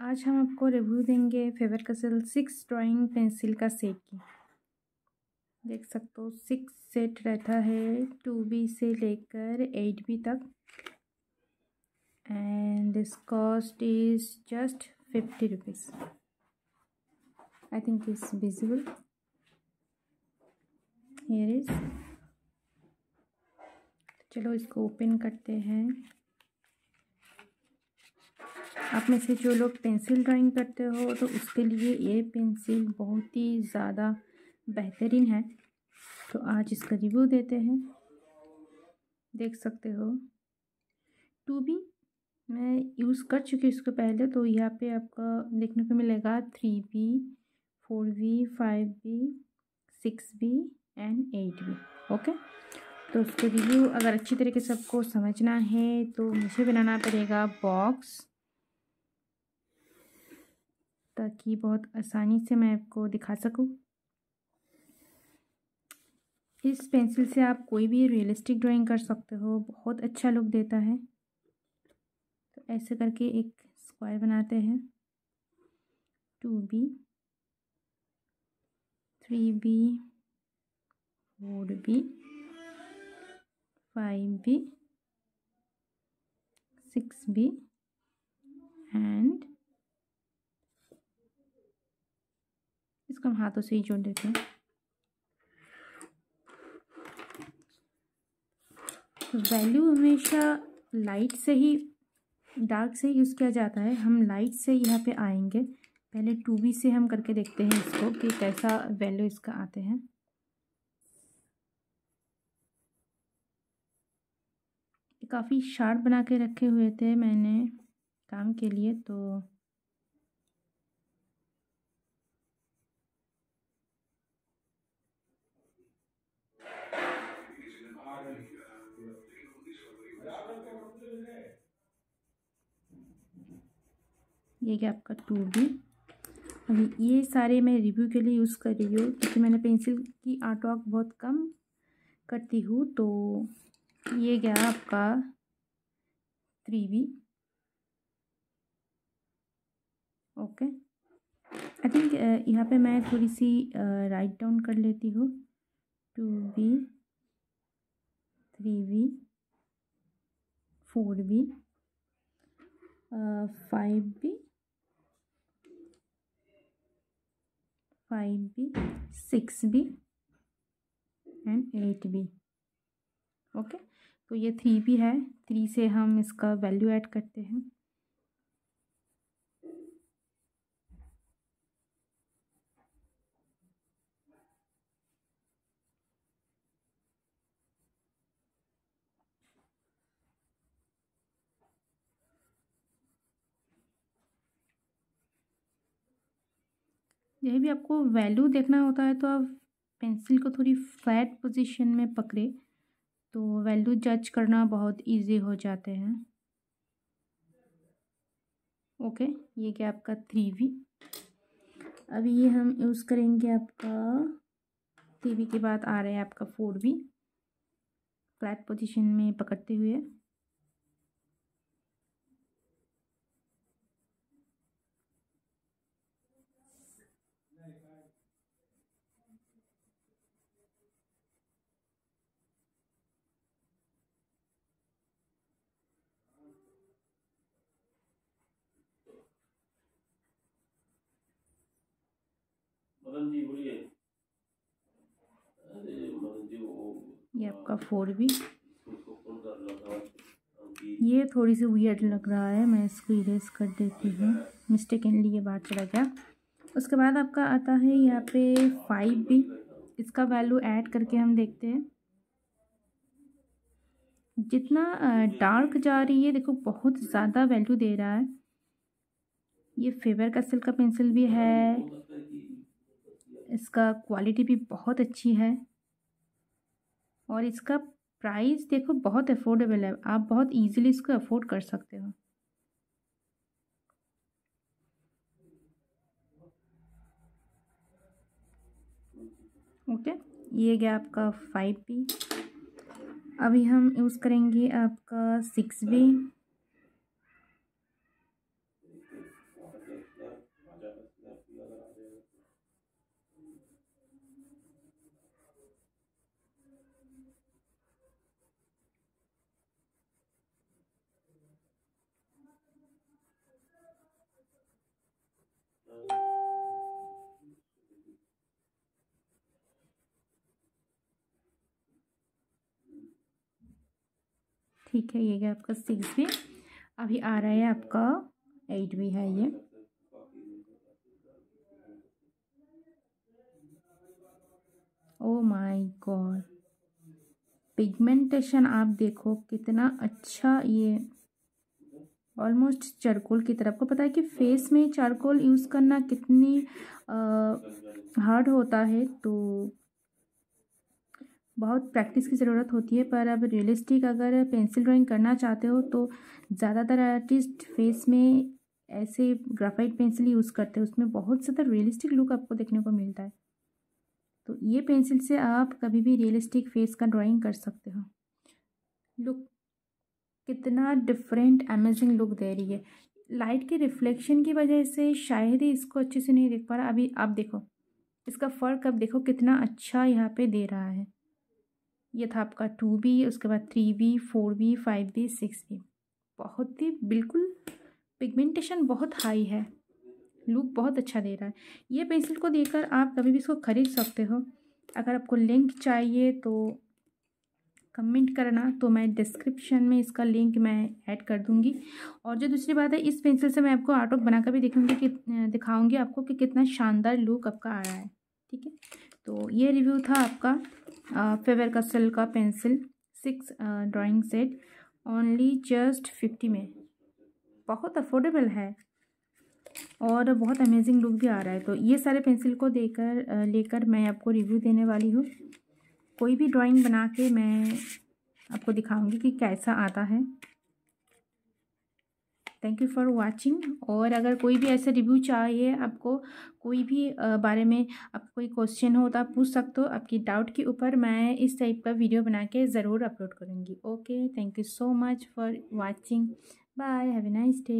आज हम आपको रिव्यू देंगे Faber Castell six drawing pencil का सेट की। देख सकते हो सिक्स सेट रहता है टू बी से लेकर एट बी तक। And this cost is just fifty rupees I think is visible here is चलो इसको ओपन करते हैं। आप में से जो लोग पेंसिल ड्राइंग करते हो तो उसके लिए ये पेंसिल बहुत ही ज़्यादा बेहतरीन है। तो आज इसका रिव्यू देते हैं। देख सकते हो। टू बी मैं यूज़ कर चुकी इसको पहले तो यहाँ पे आपका देखने को मिलेगा three B four B five B six B and eight B okay तो उसको रिव्यू अगर अच्छी तरीके से आपको समझना है तो मुझे बनाना पड़ेगा बॉक्स ताकि बहुत आसानी से मैं आपको दिखा सकूँ। इस पेंसिल से आप कोई भी रियलिस्टिक ड्राइंग कर सकते हो, बहुत अच्छा लुक देता है। तो ऐसे करके एक स्क्वायर बनाते हैं। Two B three B four B five B six B and इसको हम हाथों से ही जोड़ देते हैं। वैल्यू हमेशा लाइट से ही डार्क से यूज़ किया जाता है। हम लाइट से यहाँ पे आएँगे। पहले टू बी से हम करके देखते हैं इसको कि कैसा वैल्यू इसका आते हैं। काफ़ी शार्प बना के रखे हुए थे मैंने काम के लिए तो ये क्या आपका टू बी अभी ये सारे मैं रिव्यू के लिए यूज़ कर रही हूँ, क्योंकि मैंने पेंसिल की आर्ट वर्क बहुत कम करती हूँ तो ये गया आपका three B? Okay. I think यहाँ पे मैं थोड़ी सी राइट डाउन कर लेती हूँ two B three B four B five B five B six B and eight B okay तो ये थ्री बी है। थ्री से हम इसका वैल्यू ऐड करते हैं। यही भी आपको वैल्यू देखना होता है तो आप पेंसिल को थोड़ी फ्लैट पोजीशन में पकड़े तो वैल्यू जज करना बहुत इजी हो जाते हैं। ओके ये क्या आपका थ्री वी अभी ये हम यूज़ करेंगे आपका थ्री वी के बाद आ रहा है आपका फोर वी फ्लैट पोजीशन में पकड़ते हुए। मदन जी बोलिए अरे मदन जी वो ये आपका फोर भी ये थोड़ी सी वियर्ड लग रहा है मैं इसको इरेज कर देती हूँ। मिस्टेकनली ये बात चला गया। उसके बाद आपका आता है यहाँ पे फाइव भी इसका वैल्यू ऐड करके हम देखते हैं। जितना डार्क जा रही है देखो बहुत ज़्यादा वैल्यू दे रहा है। ये फेवर का सिल्क का पेंसिल भी है। इसका क्वालिटी भी बहुत अच्छी है। और इसका प्राइस देखो बहुत अफोर्डेबल है। आप बहुत इजीली इसको अफोर्ड कर सकते हो। ओके ये गया आपका फाइव बी अभी हम यूज़ करेंगे आपका सिक्स बी ठीक है, ये गया आपका सिक्स भी अभी आ रहा है आपका एट भी है ये। ओ माय गॉड पिगमेंटेशन आप देखो कितना अच्छा ये। ऑलमोस्ट चारकोल की तरह। आपको पता है कि फेस में चारकोल यूज़ करना कितनी हार्ड होता है तो बहुत प्रैक्टिस की ज़रूरत होती है, पर अब रियलिस्टिक अगर पेंसिल ड्राइंग करना चाहते हो तो ज़्यादातर आर्टिस्ट फेस में ऐसे ग्राफाइट पेंसिल यूज़ करते हैं। उसमें बहुत ज़्यादा रियलिस्टिक लुक आपको देखने को मिलता है। तो ये पेंसिल से आप कभी भी रियलिस्टिक फेस का ड्राइंग कर सकते हो। लुक कितना डिफरेंट अमेजिंग लुक दे रही है। लाइट के रिफ्लेक्शन की वजह से शायद ही इसको अच्छे से नहीं देख पा रहा। अभी आप देखो, इसका फ़र्क अब देखो कितना अच्छा यहाँ पे दे रहा है। ये था आपका टू बी, उसके बाद three B, four B, five B, six B. बहुत ही, बिल्कुल पिगमेंटेशन बहुत हाई है। लुक बहुत अच्छा दे रहा है। ये पेंसिल को देकर आप कभी भी इसको ख़रीद सकते हो। अगर आपको लिंक चाहिए तो कमेंट करना तो मैं डिस्क्रिप्शन में इसका लिंक मैं ऐड कर दूँगी। और जो दूसरी बात है, इस पेंसिल से मैं आपको आर्ट बनाकर भी दिखाऊँगी कि, दिखाऊँगी आपको कि कितना शानदार लुक आपका आ रहा है। ठीक है? तो ये रिव्यू था आपका फेवर कसल का pencil six drawing set only just fifty में। बहुत अफोर्डेबल है और बहुत अमेजिंग लुक भी आ रहा है। तो ये सारे पेंसिल को देकर लेकर मैं आपको रिव्यू देने वाली हूँ। कोई भी ड्राइंग बना के मैं आपको दिखाऊँगी कि कैसा आता है। थैंक यू फॉर वाचिंग और अगर कोई भी ऐसा रिव्यू चाहिए आपको, कोई भी बारे में आप कोई क्वेश्चन हो तो आप पूछ सकते हो। आपकी डाउट के ऊपर मैं इस टाइप का वीडियो बना के ज़रूर अपलोड करूँगी। Okay thank you so much for watching bye have a nice day